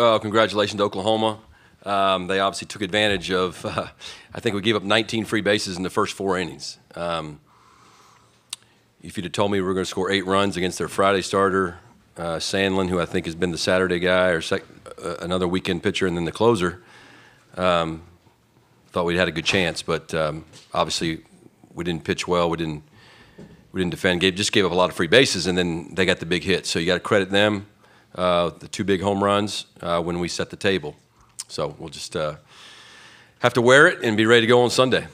Well, congratulations to Oklahoma. Um, they obviously took advantage of. Uh, I think we gave up 19 free bases in the first four innings. Um, if you'd have told me we were going to score eight runs against their Friday starter, uh, Sandlin, who I think has been the Saturday guy or sec- uh, another weekend pitcher, and then the closer, um, thought we'd had a good chance. But um, obviously, we didn't pitch well. We didn't. We didn't defend. Gave, just gave up a lot of free bases, and then they got the big hit. So you got to credit them. Uh, the two big home runs uh, when we set the table. So we'll just uh, have to wear it and be ready to go on Sunday.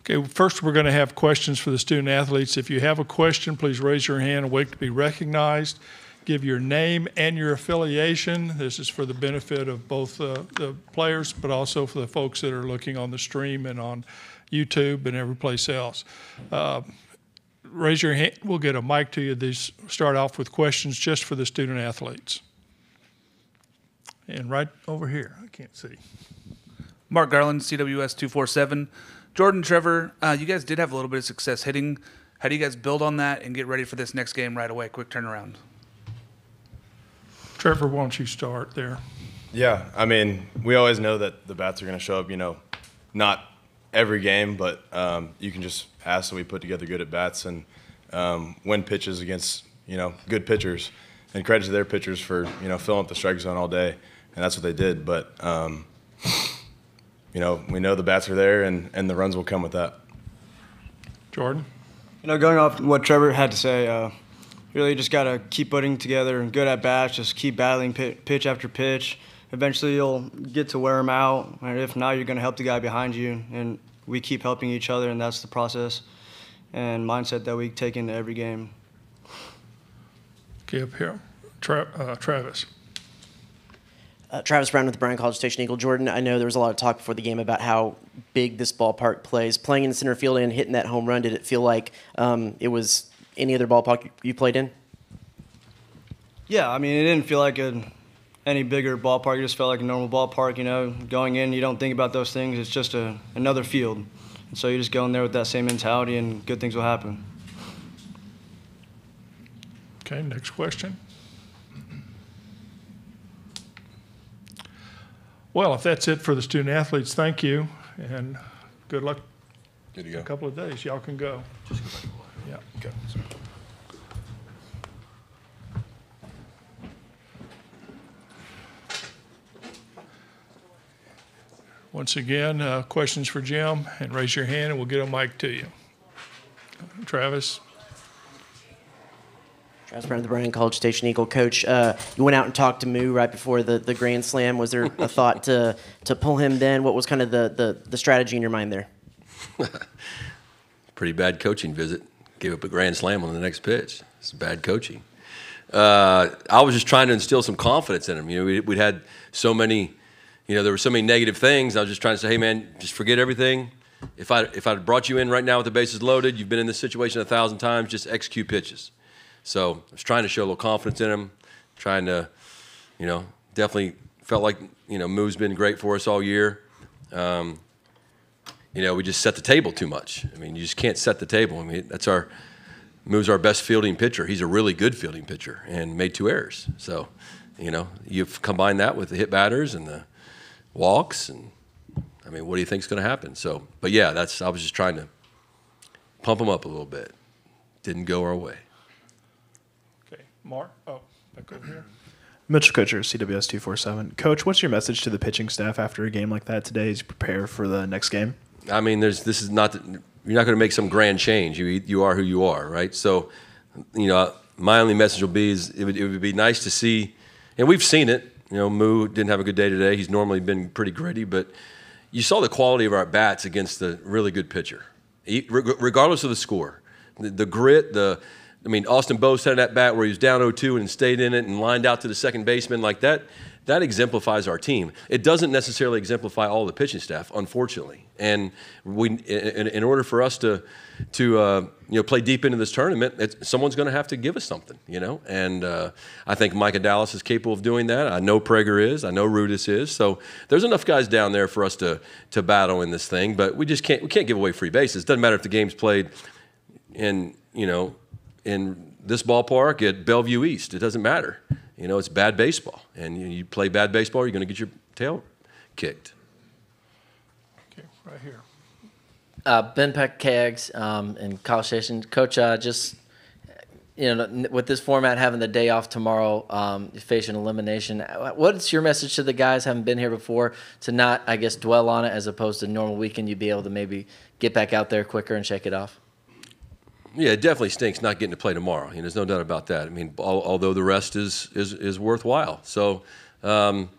Okay, first we're going to have questions for the student athletes. If you have a question, please raise your hand and wait to be recognized. Give your name and your affiliation. This is for the benefit of both uh, the players, but also for the folks that are looking on the stream and on YouTube and every place else. Raise your hand. We'll get a mic to you. These start off with questions just for the student athletes. And right over here, I can't see. Mark Garland, CWS 247. Jordan Trevor, uh, you guys did have a little bit of success hitting. How do you guys build on that and get ready for this next game right away? Quick turnaround. Trevor, why don't you start there? Yeah, I mean, we always know that the bats are going to show up. You know, not every game, but um, you can just ask that we put together good at bats and um, win pitches against you know good pitchers. And credit to their pitchers for you know filling up the strike zone all day, and that's what they did. But um, you know, we know the bats are there, and, and the runs will come with that. Jordan? You know, going off what Trevor had to say, uh, really just got to keep putting together and good at bats, just keep battling pitch after pitch. Eventually, you'll get to wear them out, and if not, you're going to help the guy behind you. And we keep helping each other, and that's the process and mindset that we take into every game. Okay, up here. Tra- uh, Travis. Uh, Travis Brown with the Bryan College Station Eagle. Jordan, I know there was a lot of talk before the game about how big this ballpark plays. Playing in center field and hitting that home run, did it feel like um, it was any other ballpark you played in? Yeah, I mean, it didn't feel like a, any bigger ballpark. It just felt like a normal ballpark. You know, going in, you don't think about those things. It's just a, another field. And so you just go in there with that same mentality, and good things will happen. Okay, next question. Well, if that's it for the student athletes, thank you, and good luck. Good to go. A couple of days, y'all can go. Yeah. Okay. Once again, uh, questions for Jim, and raise your hand, and we'll get a mic to you. Travis? Travis Brown, the Bryan College Station Eagle coach. Uh, you went out and talked to Moo right before the, the Grand Slam. Was there a thought to to pull him then? What was kind of the, the, the strategy in your mind there? Pretty bad coaching visit. Gave up a Grand Slam on the next pitch. It's bad coaching. Uh, I was just trying to instill some confidence in him. You know, we, would had so many, you know, there were so many negative things. I was just trying to say, hey, man, just forget everything. If I if I had brought you in right now with the bases loaded, you've been in this situation a thousand times. Just execute pitches. So I was trying to show a little confidence in him, trying to, you know, definitely felt like, you know, Moo's been great for us all year. Um, you know, we just set the table too much. I mean, you just can't set the table. I mean, that's our, Moo's our best fielding pitcher. He's a really good fielding pitcher and made two errors. So, you know, you've combined that with the hit batters and the walks and, I mean, what do you think is going to happen? So, but yeah, that's, I was just trying to pump him up a little bit. Didn't go our way. Okay, Mark? Oh, back over here. Mitchell Kutcher, CWS 247. Coach, what's your message to the pitching staff after a game like that today as you prepare for the next game? I mean, there's this is not you're not going to make some grand change. You you are who you are, right? So, you know, my only message will be is it would, it would be nice to see, and we've seen it. You know, Moo didn't have a good day today. He's normally been pretty gritty, but you saw the quality of our bats against a really good pitcher, regardless of the score. The, the grit, the I mean, Austin Bost had that bat where he was down 0-2 and stayed in it and lined out to the second baseman like that. That exemplifies our team. It doesn't necessarily exemplify all the pitching staff, unfortunately. And we, in, in order for us to, to uh, you know, play deep into this tournament, someone's going to have to give us something, you know. And uh, I think Micah Dallas is capable of doing that. I know Prager is. I know Rudis is. So there's enough guys down there for us to to battle in this thing. But we just can't we can't give away free bases. Doesn't matter if the game's played in you know in this ballpark at Bellevue East. It doesn't matter. You know, it's bad baseball, and you, you play bad baseball, you're going to get your tail kicked. Okay, right here. Uh, ben Peck Kags um, in College Station. Coach, uh, just you know, with this format having the day off tomorrow, um, facing elimination, uh, what's your message to the guys haven't been here before to not, I guess, dwell on it as opposed to normal weekend? You'd be able to maybe get back out there quicker and shake it off. Yeah, it definitely stinks not getting to play tomorrow. There's no doubt about that. I mean, al- although the rest is is, is worthwhile. So um,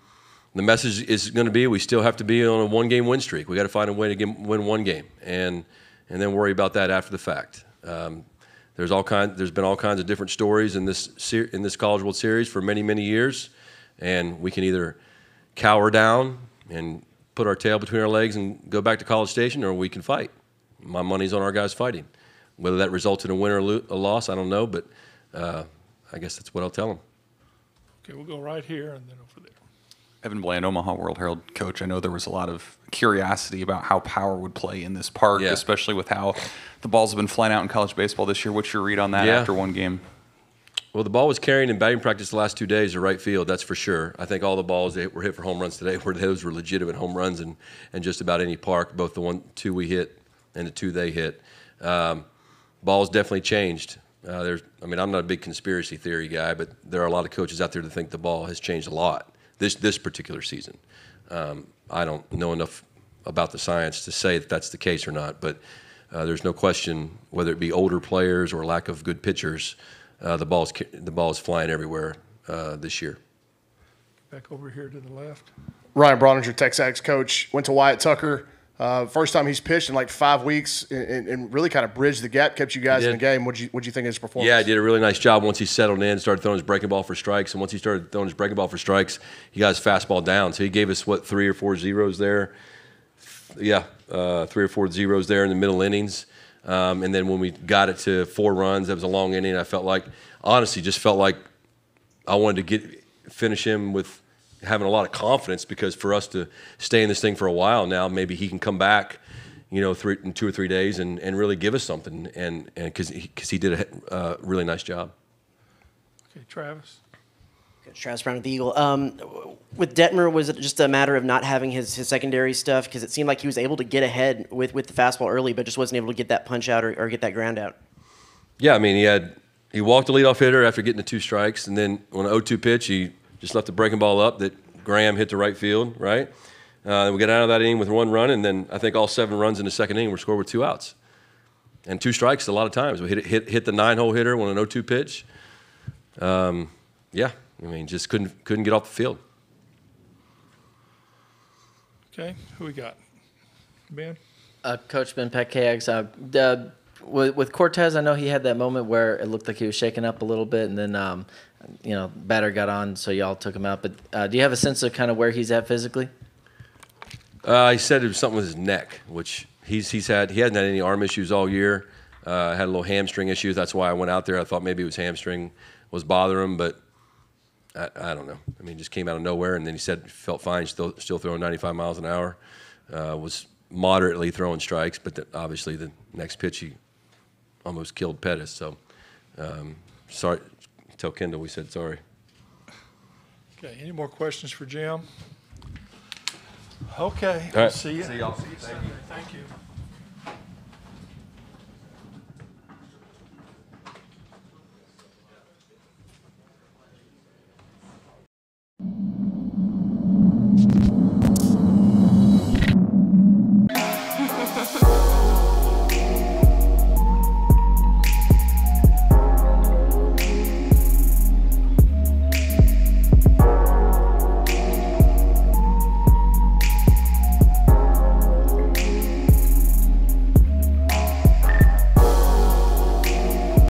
the message is going to be we still have to be on a one game win streak. We got to find a way to get, win one game and and then worry about that after the fact. Um, there's all kind. There's been all kinds of different stories in this ser- in this College World Series for many many years, and we can either cower down and put our tail between our legs and go back to College Station, or we can fight. My money's on our guys fighting. Whether that results in a win or a lo- a loss, I don't know, but uh, I guess that's what I'll tell them. Okay, we'll go right here and then over there. Evan Bland, Omaha World Herald coach. I know there was a lot of curiosity about how power would play in this park, Yeah. especially with how the balls have been flying out in college baseball this year. What's your read on that Yeah. after one game? Well, the ball was carrying in batting practice the last two days to right field, that's for sure. I think all the balls that were hit for home runs today were those were legitimate home runs in, in just about any park, both the one two we hit and the two they hit. Um, ball's definitely changed. Uh, there's, I mean, I'm not a big conspiracy theory guy, but there are a lot of coaches out there that think the ball has changed a lot this this particular season. Um, I don't know enough about the science to say that that's the case or not, but uh, there's no question whether it be older players or lack of good pitchers, uh, the ball's the ball is flying everywhere uh, this year. Back over here to the left. Ryan Browninger, Texas coach, went to Wyatt Tucker. Uh, first time he's pitched in like five weeks and, and- really kind of bridged the gap, kept you guys in the game. What'd you, what'd you think of his performance? Yeah, he did a really nice job once he settled in, started throwing his breaking ball for strikes, and once he started throwing his breaking ball for strikes, he got his fastball down. So he gave us what three or four zeros there. Yeah, uh, three or four zeros there in the middle innings. Um, and then when we got it to four runs, that was a long inning. I felt like, honestly, just felt like I wanted to get finish him with having a lot of confidence because for us to stay in this thing for a while now, maybe he can come back, you know, three, in two or three days and, and really give us something. And and because he, 'cause he did a uh, really nice job. Okay, Travis. Travis Brown with the Eagle. Um, with Dettmer, was it just a matter of not having his, his secondary stuff? Because it seemed like he was able to get ahead with, with the fastball early, but just wasn't able to get that punch out or, or get that ground out. Yeah, I mean, he had he walked the leadoff hitter after getting the two strikes, and then on an 0-2 pitch, he just left the breaking ball up that Graham hit to right field, right? Uh, we got out of that inning with one run, and then I think all seven runs in the second inning were scored with two outs and two strikes. A lot of times we hit hit hit the nine-hole hitter on an 0-2 pitch. Um, yeah, I mean, just couldn't couldn't get off the field. Okay, who we got? Ben? Uh, Coach Ben Peck Kags, uh, the, with, with Cortez, I know he had that moment where it looked like he was shaking up a little bit, and then um, you know batter got on, so y'all took him out. But uh, do you have a sense of kind of where he's at physically? Uh, he said it was something with his neck, which he's he's had. He hasn't had any arm issues all year. Uh, had a little hamstring issues. That's why I went out there. I thought maybe it was hamstring was bothering him, but I, I don't know. I mean, just came out of nowhere, and then he said felt fine. Still still throwing 95 miles an hour. Uh, was moderately throwing strikes, but the, obviously the next pitch he almost killed Pettis. So um, sorry. Tell Kendall we said sorry. Okay, any more questions for Jim? Okay, All right. see you. See y'all. Thank you.